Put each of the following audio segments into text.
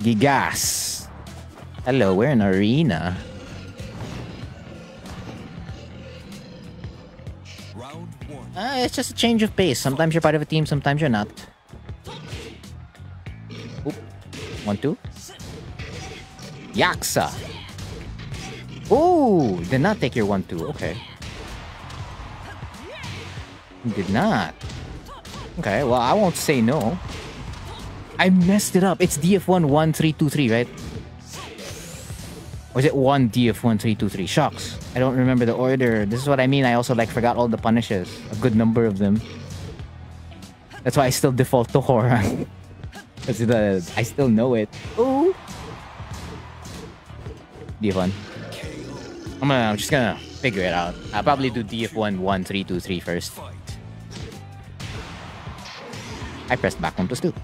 Gigas. Hello, we're in arena. Uh, it's just a change of pace. Sometimes you're part of a team, sometimes you're not. Oop. One, two. Yaksa. Ooh, did not take your one, two. Okay. Did not. Okay, well, I won't say no. I messed it up. It's DF1 1323, right? Or is it 1 DF1 323? Shocks. I don't remember the order. This is what I mean. I also like forgot all the punishes. A good number of them. That's why I still default to horror. Because the I still know it. Ooh. DF1. I'm gonna I'm just gonna figure it out. I'll probably do DF1 1 3 2 3 first. I pressed back one plus two.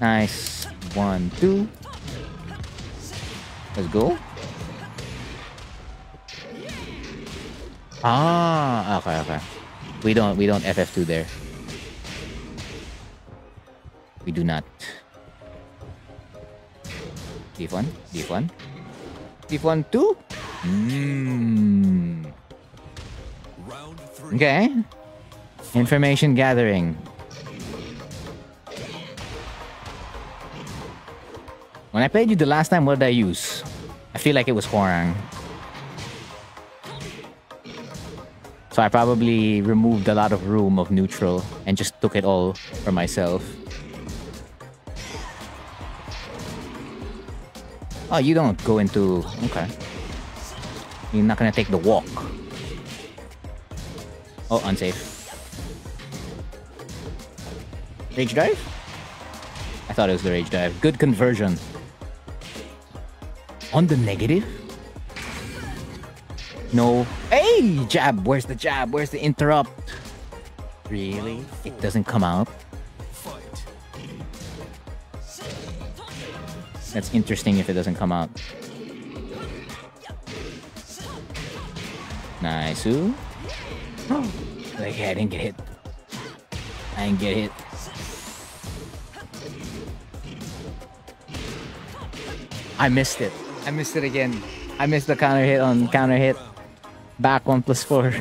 Nice. One, two. Let's go. Ah, okay, okay. We don't we don't FF2 there. We do not. Div1, Div1. Div1 2. Mm. Okay. Information gathering. When I played you the last time, what did I use? I feel like it was Hwoarang. So I probably removed a lot of room of neutral and just took it all for myself. Oh, you don't go into... Okay. You're not gonna take the walk. Oh, unsafe. Rage dive? I thought it was the rage dive. Good conversion. On the negative? No. Hey, jab. Where's the jab? Where's the interrupt? Really? It doesn't come out? That's interesting if it doesn't come out. Nice. Ooh. Like, I didn't get hit. I didn't get hit. I missed it. I missed it again. I missed the counter hit on counter hit. Back one plus four.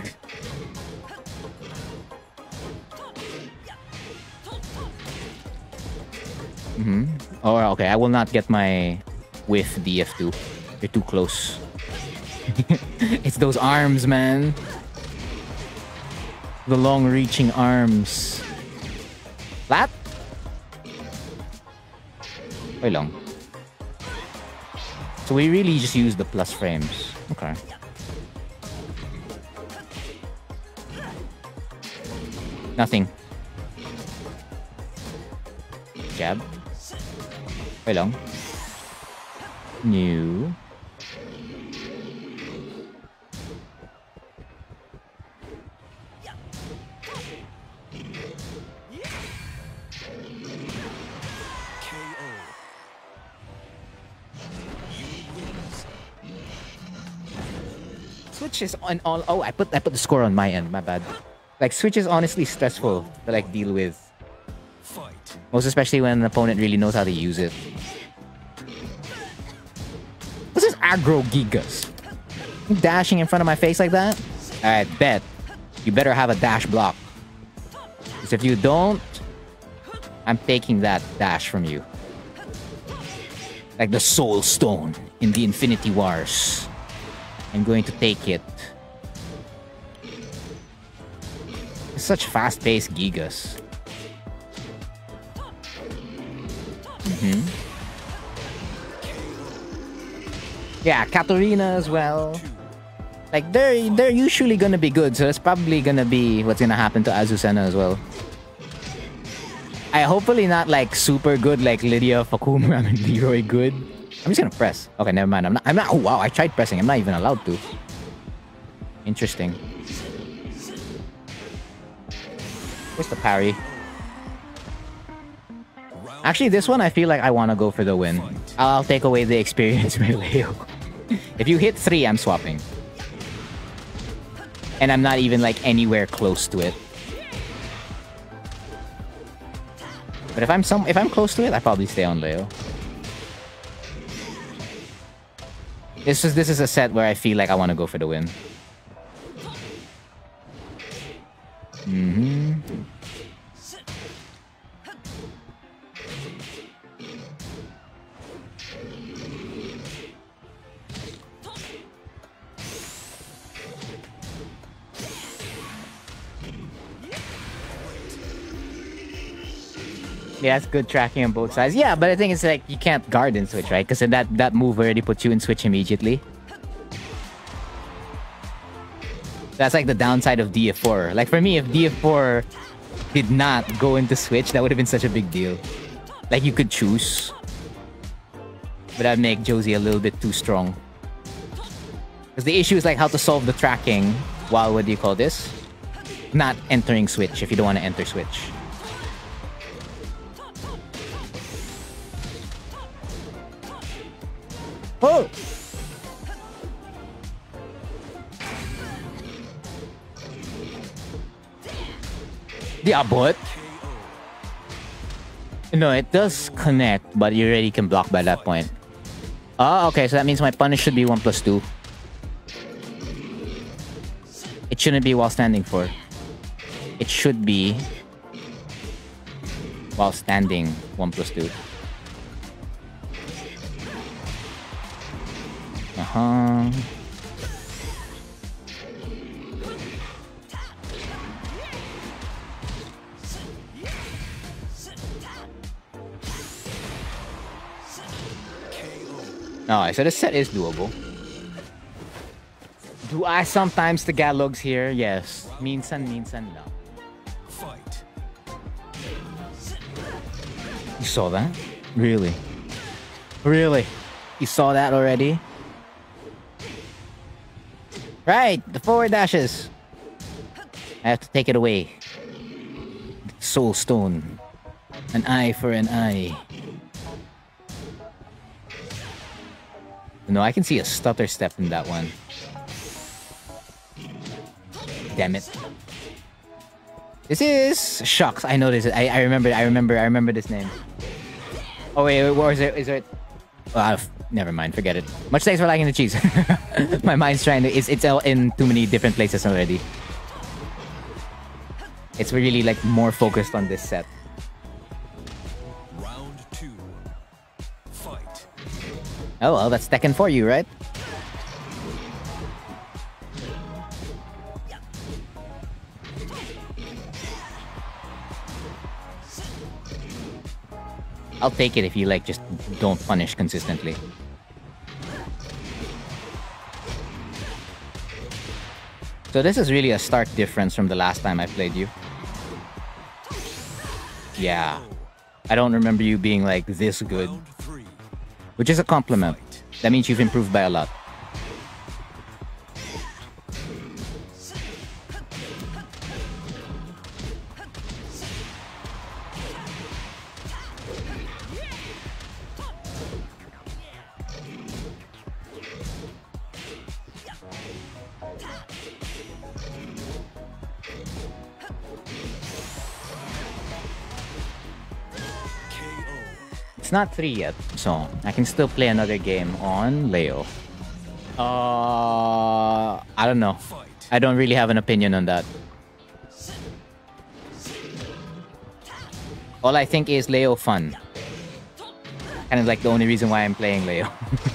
mm-hmm. Oh, okay. I will not get my with DF2. You're too close. it's those arms, man. The long-reaching arms. Flat? Wait long. So we really just use the plus frames. Okay. Nothing. Jab. Wait long. New. Switch is on all. Oh, I put I put the score on my end. My bad. Like Switch is honestly stressful to like deal with. Most especially when an opponent really knows how to use it. This aggro gigas? Dashing in front of my face like that? Alright, bet. You better have a dash block. Because if you don't, I'm taking that dash from you. Like the Soul Stone in the Infinity Wars. I'm going to take it. Such fast-paced Gigas. Mm-hmm. Yeah, Katarina as well. Like they're they're usually gonna be good, so it's probably gonna be what's gonna happen to Azucena as well. I hopefully not like super good like Lidia, Fahkumram, and Leroy good. I'm just gonna press. Okay, never mind. I'm not. I'm not. Oh wow! I tried pressing. I'm not even allowed to. Interesting. Where's the parry? Actually, this one I feel like I want to go for the win. I'll take away the experience Leo. if you hit three, I'm swapping. And I'm not even like anywhere close to it. But if I'm some if I'm close to it, I probably stay on Leo. This is this is a set where I feel like I want to go for the win. Mm-hmm. Yeah, that's good tracking on both sides. Yeah, but I think it's like you can't guard in Switch, right? Because that, that move already puts you in Switch immediately. That's like the downside of DF4. Like for me, if DF4 did not go into Switch, that would have been such a big deal. Like you could choose. But that'd make Josie a little bit too strong. Because the issue is like how to solve the tracking while, what do you call this? Not entering Switch if you don't want to enter Switch. Oh! The abort? No, it does connect, but you already can block by that point. Oh, okay, so that means my punish should be 1 plus 2. It shouldn't be while standing for. It should be while standing 1 plus 2. Uh-huh. Alright, so the set is doable. Do I sometimes Tagalogs here? Yes. Minsan, minsan lang. Fight. You saw that? Really? Really? You saw that already? Right, the forward dashes. I have to take it away. Soul Stone. An eye for an eye. No, I can see a stutter step in that one. Damn it. This is shucks. I know this. I, I remember. I remember. I remember this name. Oh wait, wait, is it? Is it? Oh, never mind. Forget it. Much thanks for liking the cheese. My mind's trying to. It's it's in too many different places already. It's really like more focused on this set. Oh, well, that's Tekken for you, right? I'll take it if you, like, just don't punish consistently. So this is really a stark difference from the last time I played you. Yeah. I don't remember you being, like, this good which is a compliment. That means you've improved by a lot. Not 3 yet, so I can still play another game on Leo. Uh, I don't know. I don't really have an opinion on that. All I think is Leo fun. Kind of like the only reason why I'm playing Leo.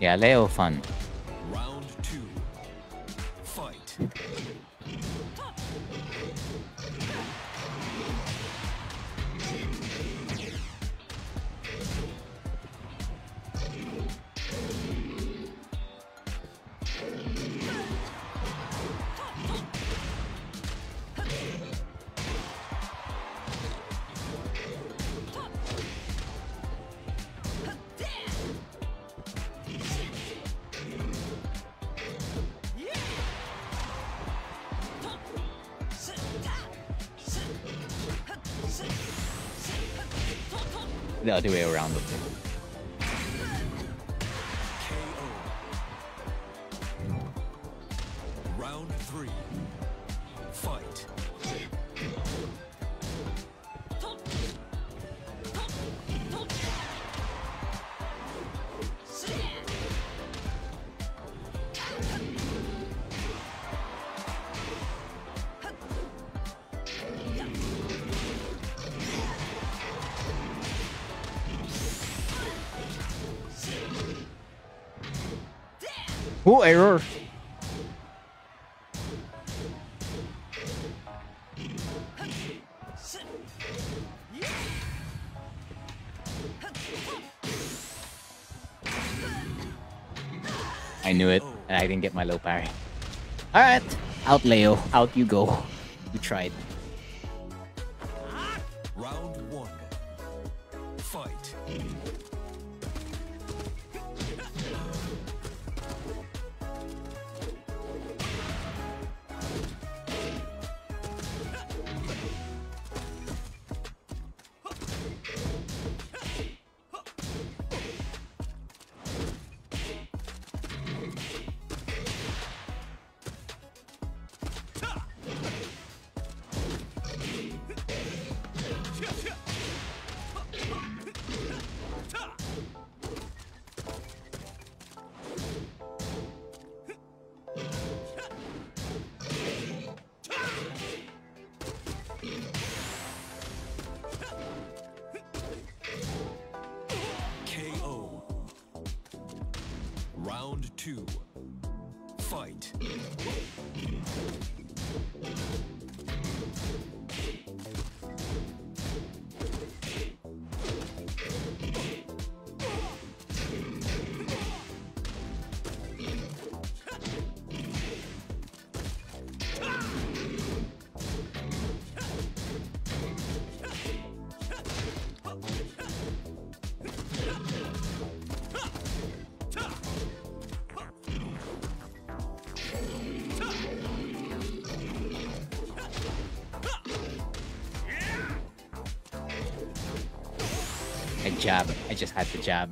Yeah, Leo fun. The other way around. Oh, error. I knew it, and I didn't get my low parry. Alright, out Leo. Out you go. You tried. two, fight. Jab. I just had to jab.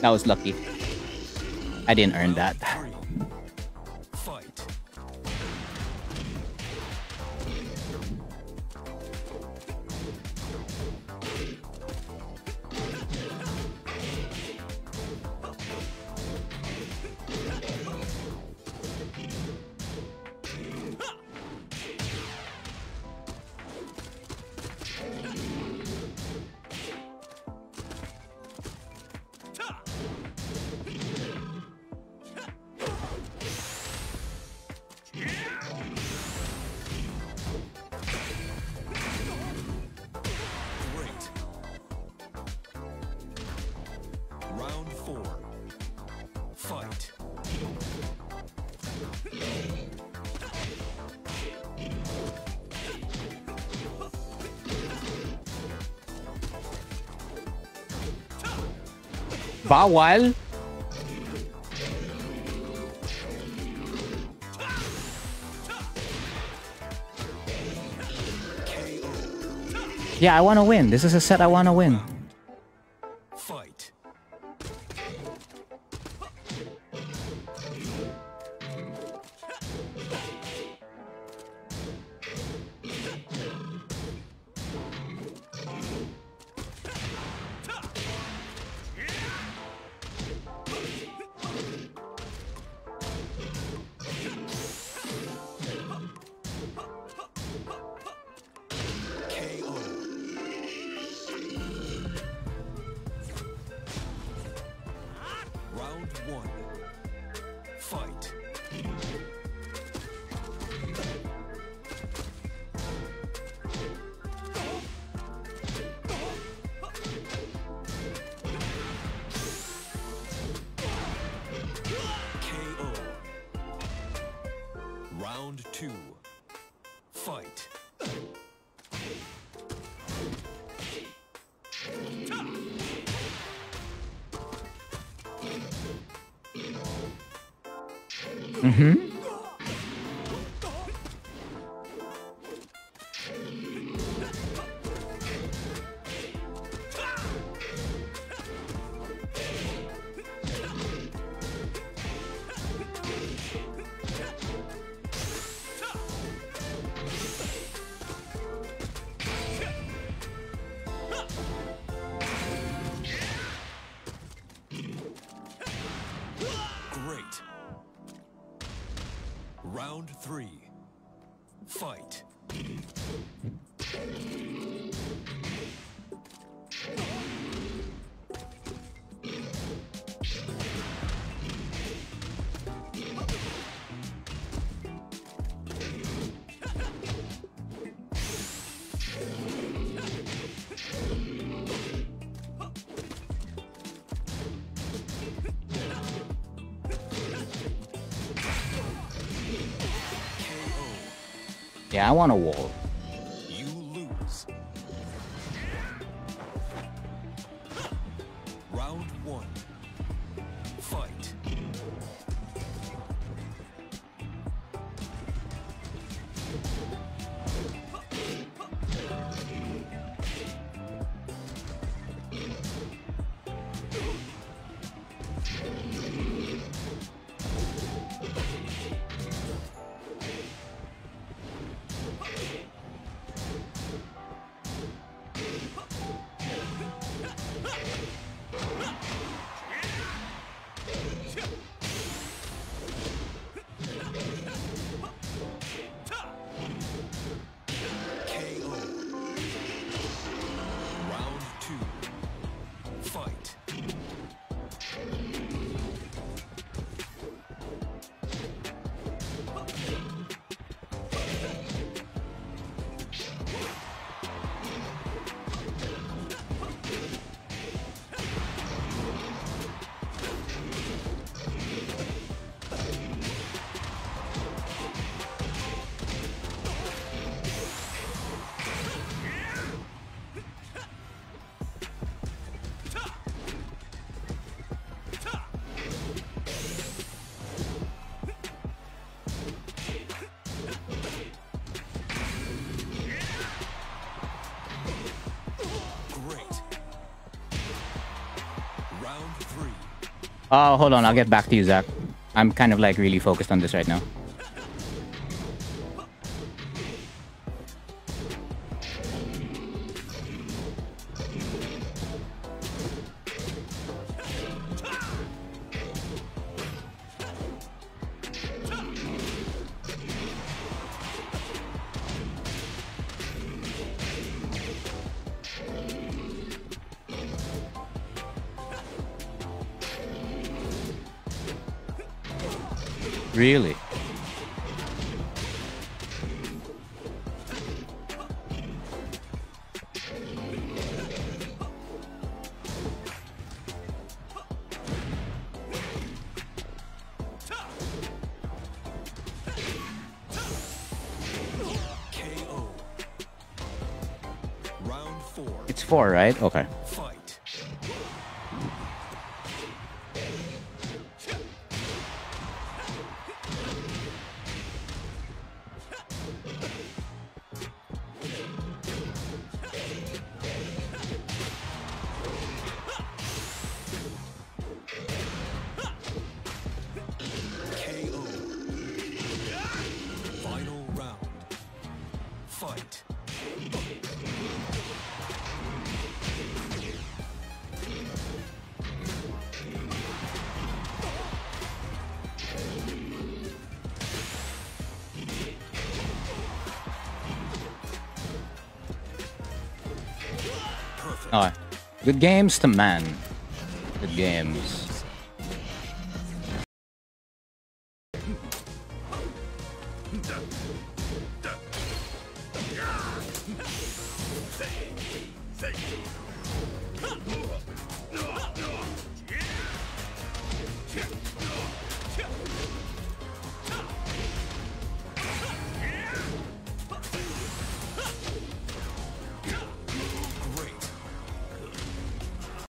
That was lucky. I didn't earn that. Bawal. Yeah, I want to win. This is a set I want to win. Mm-hmm. Three. Fight. Yeah, I want a wall. You lose. Round one. Fight. Oh, hold on. I'll get back to you, Zach. I'm kind of like really focused on this right now. Really? KO. Round four. It's four, right? Okay. Oh, good games to man. Good games.